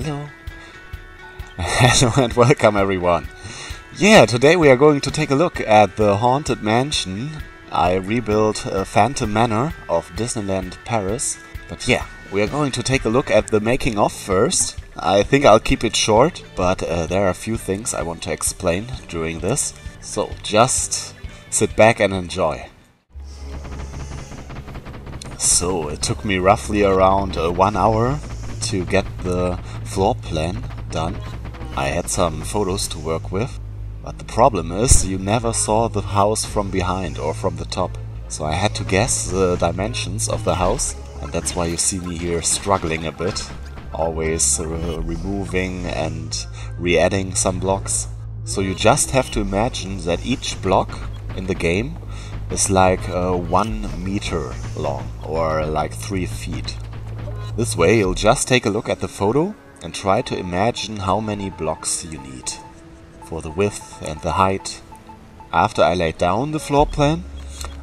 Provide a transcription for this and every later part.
hello. hello and welcome everyone. Yeah, today we are going to take a look at the Haunted Mansion. I rebuilt uh, Phantom Manor of Disneyland Paris. But yeah, we are going to take a look at the making of first. I think I'll keep it short, but uh, there are a few things I want to explain during this. So just sit back and enjoy. So it took me roughly around uh, one hour to get the floor plan done. I had some photos to work with, but the problem is you never saw the house from behind or from the top. So I had to guess the dimensions of the house, and that's why you see me here struggling a bit, always uh, removing and re-adding some blocks. So you just have to imagine that each block in the game is like uh, one meter long or like three feet. This way you'll just take a look at the photo and try to imagine how many blocks you need for the width and the height. After I lay down the floor plan,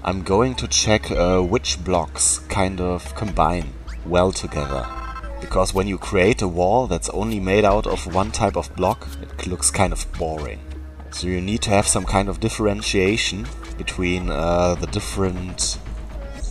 I'm going to check uh, which blocks kind of combine well together. Because when you create a wall that's only made out of one type of block, it looks kind of boring. So you need to have some kind of differentiation between uh, the different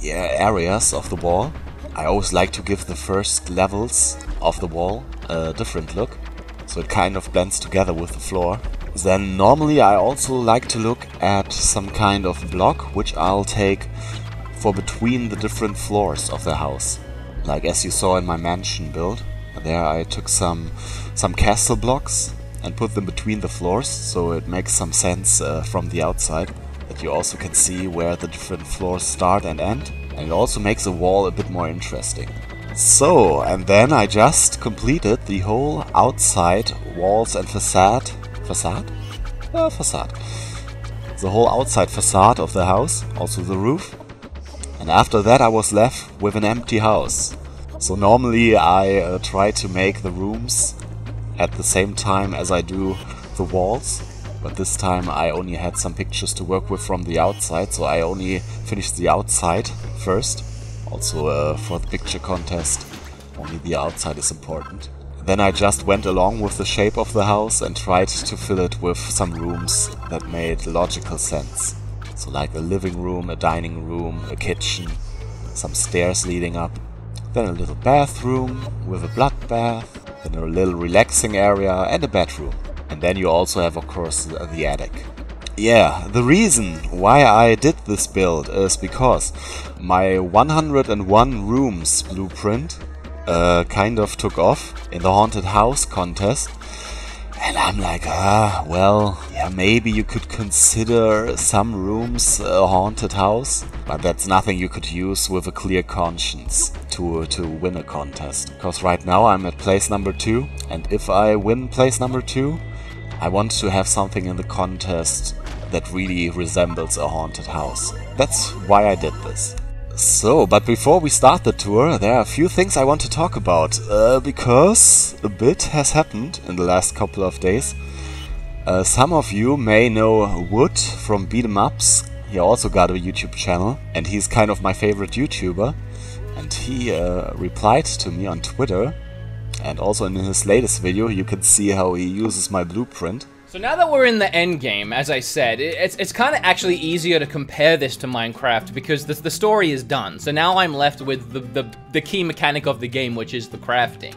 yeah, areas of the wall. I always like to give the first levels of the wall a different look, so it kind of blends together with the floor. Then normally I also like to look at some kind of block which I'll take for between the different floors of the house. Like as you saw in my mansion build, there I took some some castle blocks and put them between the floors so it makes some sense uh, from the outside that you also can see where the different floors start and end and it also makes the wall a bit more interesting. So, and then I just completed the whole outside walls and facade. Facade? Uh, facade. The whole outside facade of the house, also the roof. And after that I was left with an empty house. So normally I uh, try to make the rooms at the same time as I do the walls. But this time I only had some pictures to work with from the outside, so I only finished the outside first. Also uh, for the picture contest, only the outside is important. Then I just went along with the shape of the house and tried to fill it with some rooms that made logical sense. So like a living room, a dining room, a kitchen, some stairs leading up, then a little bathroom with a blood bath, then a little relaxing area and a bedroom. And then you also have of course the attic. Yeah, the reason why I did this build is because my 101 rooms blueprint uh, kind of took off in the haunted house contest. And I'm like, ah, well, yeah, maybe you could consider some rooms a haunted house, but that's nothing you could use with a clear conscience to, to win a contest. Because right now I'm at place number two, and if I win place number two, I want to have something in the contest that really resembles a haunted house. That's why I did this. So, but before we start the tour, there are a few things I want to talk about, uh, because a bit has happened in the last couple of days. Uh, some of you may know Wood from Beat 'em Ups. He also got a YouTube channel, and he's kind of my favorite YouTuber. And he uh, replied to me on Twitter, and also in his latest video, you can see how he uses my blueprint. So now that we're in the end game, as I said, it's, it's kind of actually easier to compare this to Minecraft because the, the story is done. So now I'm left with the, the, the key mechanic of the game, which is the crafting.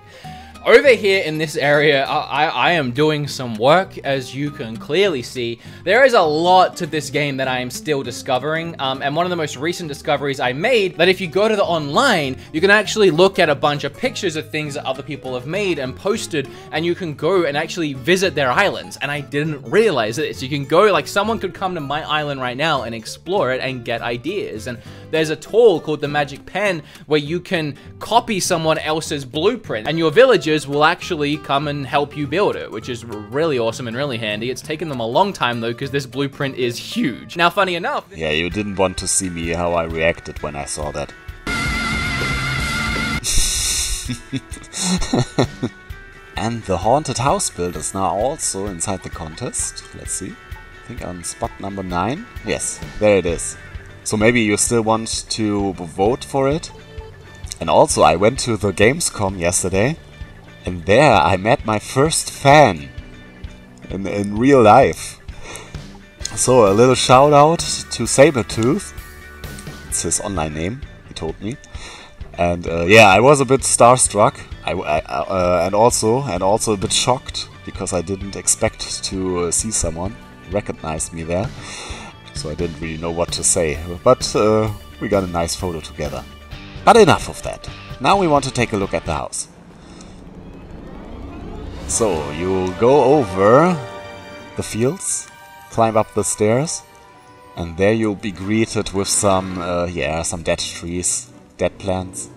Over here in this area, I, I, am doing some work, as you can clearly see. There is a lot to this game that I am still discovering, um, and one of the most recent discoveries I made, that if you go to the online, you can actually look at a bunch of pictures of things that other people have made and posted, and you can go and actually visit their islands, and I didn't realize it. So you can go, like someone could come to my island right now and explore it and get ideas, and there's a tool called the Magic Pen where you can copy someone else's blueprint, and your villagers will actually come and help you build it, which is really awesome and really handy. It's taken them a long time though, because this blueprint is huge. Now, funny enough... Yeah, you didn't want to see me how I reacted when I saw that. and the haunted house build is now also inside the contest. Let's see. I think on spot number 9. Yes, there it is. So maybe you still want to vote for it. And also, I went to the Gamescom yesterday And there I met my first fan in, in real life. So a little shout out to Sabertooth. It's his online name, he told me. And uh, yeah, I was a bit starstruck. I, I uh, and also and also a bit shocked because I didn't expect to uh, see someone recognize me there. So I didn't really know what to say. But uh, we got a nice photo together. But enough of that. Now we want to take a look at the house. So you go over the fields, climb up the stairs, and there you'll be greeted with some, uh, yeah, some dead trees, dead plants.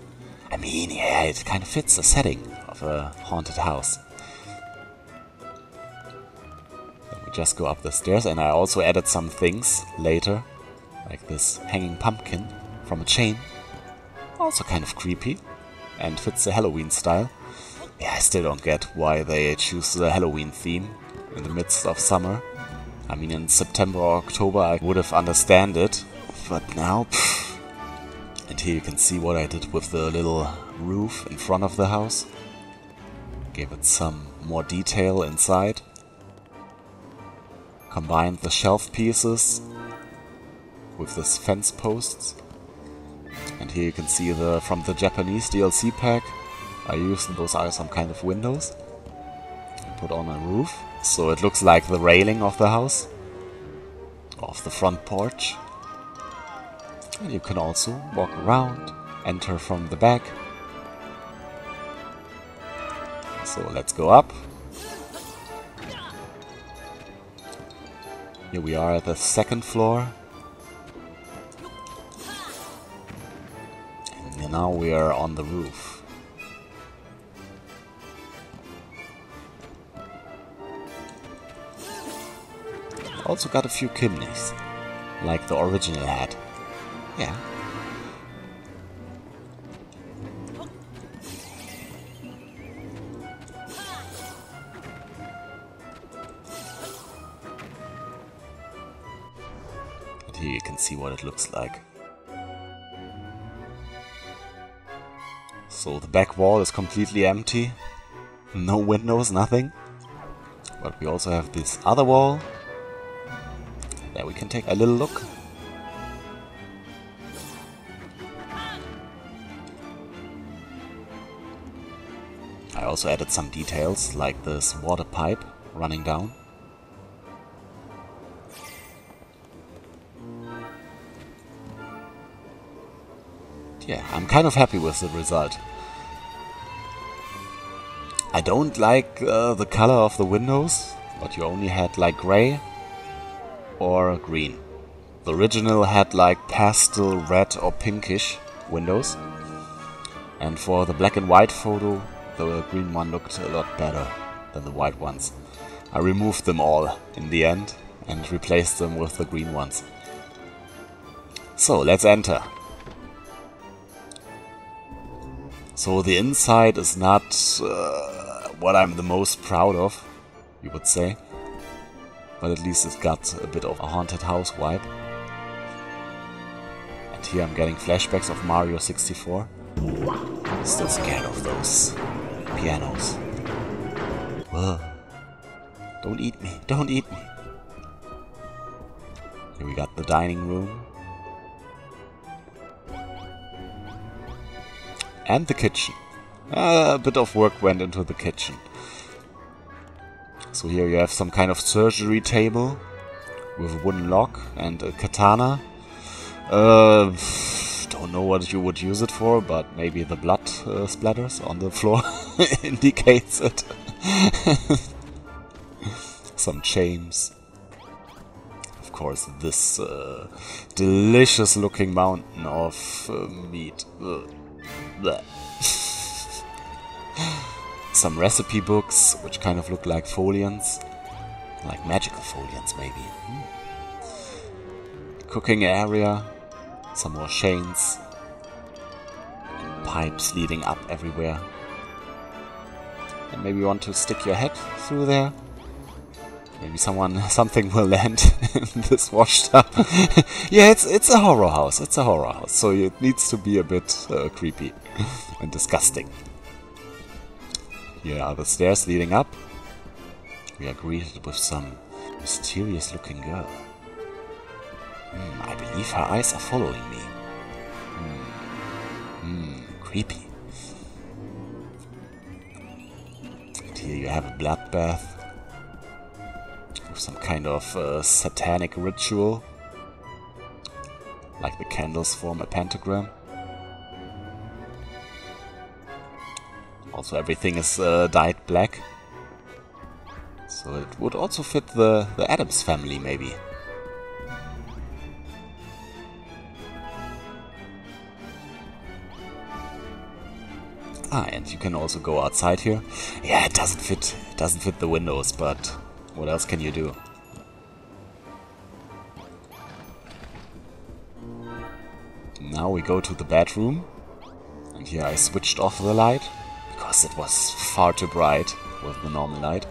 I mean, yeah, it kind of fits the setting of a haunted house. Just go up the stairs, and I also added some things later, like this hanging pumpkin from a chain. Also kind of creepy, and fits the Halloween style. Yeah, I still don't get why they choose the Halloween theme in the midst of summer. I mean, in September or October I would have understand it, but now, pff. And here you can see what I did with the little roof in front of the house. Gave it some more detail inside. Combined the shelf pieces with this fence posts. And here you can see the from the Japanese DLC pack. I used those are some kind of windows. Put on a roof, so it looks like the railing of the house, of the front porch. And you can also walk around, enter from the back. So let's go up. Here we are at the second floor. And now we are on the roof. Also got a few chimneys, like the original had. Yeah. Here you can see what it looks like. So the back wall is completely empty. No windows, nothing. But we also have this other wall. There we can take a little look. I also added some details, like this water pipe running down. I'm kind of happy with the result. I don't like uh, the color of the windows, but you only had like grey or green. The original had like pastel red or pinkish windows. And for the black and white photo, the green one looked a lot better than the white ones. I removed them all in the end and replaced them with the green ones. So let's enter. So the inside is not uh, what I'm the most proud of, you would say. But at least it's got a bit of a haunted house vibe. And here I'm getting flashbacks of Mario 64. Still scared of those pianos. Whoa. Don't eat me, don't eat me. Here we got the dining room. And the kitchen. A bit of work went into the kitchen. So here you have some kind of surgery table with a wooden lock and a katana. Uh, don't know what you would use it for, but maybe the blood uh, splatters on the floor indicates it. some chains. Of course, this uh, delicious looking mountain of uh, meat. Some recipe books, which kind of look like foliants. Like magical foliants, maybe. Hmm. Cooking area. Some more chains. Pipes leading up everywhere. And maybe you want to stick your head through there. Maybe someone, something will land in this washed up. yeah, it's it's a horror house. It's a horror house, so it needs to be a bit uh, creepy and disgusting. Here are the stairs leading up. We are greeted with some mysterious looking girl. Hmm, I believe her eyes are following me. Hmm, hmm creepy. And here you have a bloodbath some kind of uh, satanic ritual. Like the candles form a pentagram. Also everything is uh, dyed black. So it would also fit the, the Addams family, maybe. Ah, and you can also go outside here. Yeah, it doesn't fit. It doesn't fit the windows, but what else can you do? Now we go to the bedroom. And here I switched off the light, because it was far too bright with the normal light.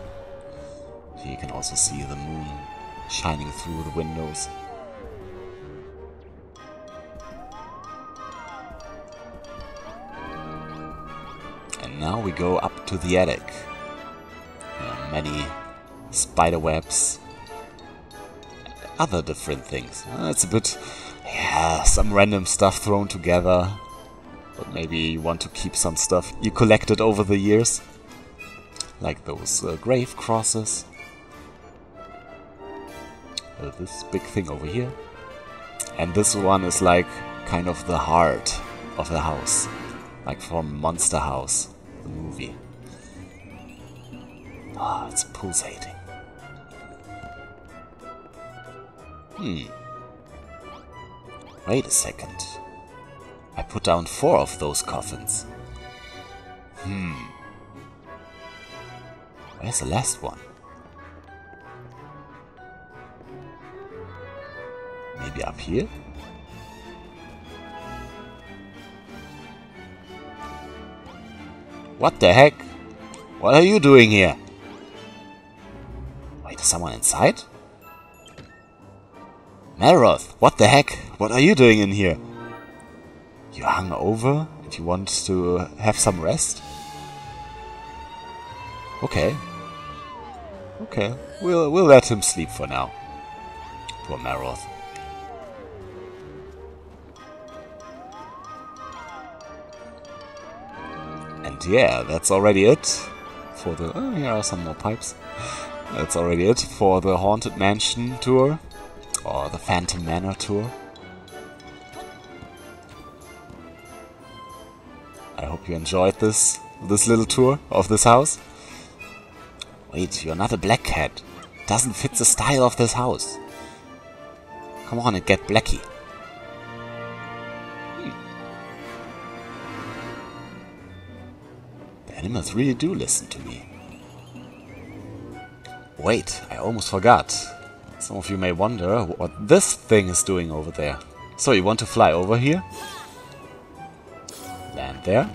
Here you can also see the moon shining through the windows. And now we go up to the attic. Many spider webs, other different things. Uh, it's a bit, yeah, some random stuff thrown together. But maybe you want to keep some stuff you collected over the years. Like those uh, grave crosses. Uh, this big thing over here. And this one is like kind of the heart of the house. Like from Monster House, the movie. Ah, it's pulsating. Hmm. Wait a second. I put down four of those coffins. Hmm. Where's the last one? Maybe up here? What the heck? What are you doing here? Wait, is someone inside? Malroth, what the heck? What are you doing in here? You hung over and you want to have some rest? Okay. Okay, we'll, we'll let him sleep for now. Poor Malroth. And yeah, that's already it for the... Oh, here are some more pipes. That's already it for the Haunted Mansion tour. Or the Phantom Manor tour. I hope you enjoyed this this little tour of this house. Wait, you're not a black cat. Doesn't fit the style of this house. Come on and get Blackie. The animals really do listen to me. Wait, I almost forgot. Some of you may wonder what this thing is doing over there. So you want to fly over here? Land there.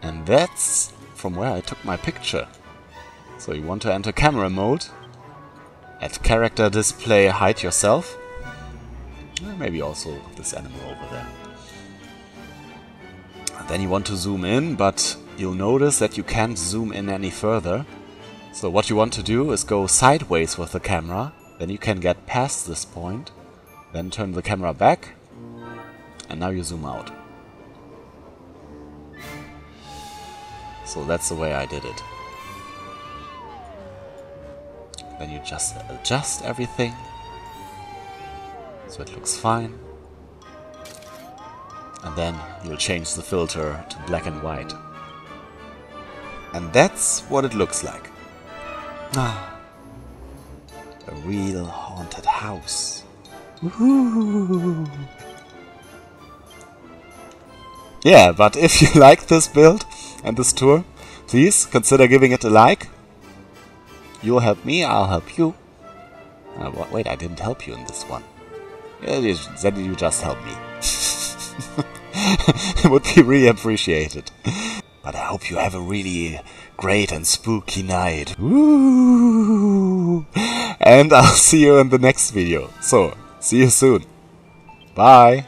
And that's from where I took my picture. So you want to enter camera mode. At character display hide yourself. Eh, maybe also this animal over there. And then you want to zoom in, but you'll notice that you can't zoom in any further. So what you want to do is go sideways with the camera, then you can get past this point, then turn the camera back, and now you zoom out. So that's the way I did it. Then you just adjust everything, so it looks fine. And then you'll change the filter to black and white. And that's what it looks like. Ah, a real haunted house. Yeah, but if you like this build and this tour, please consider giving it a like. You'll help me, I'll help you. Uh, wait, I didn't help you in this one. Then you just help me. it would be really appreciated. But I hope you have a really great and spooky night. And I'll see you in the next video. So, see you soon. Bye.